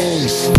case.